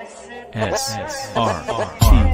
S S R R.